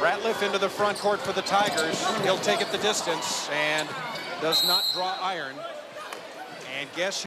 Ratliff into the front court for the Tigers. He'll take it the distance and does not draw iron. And guess who?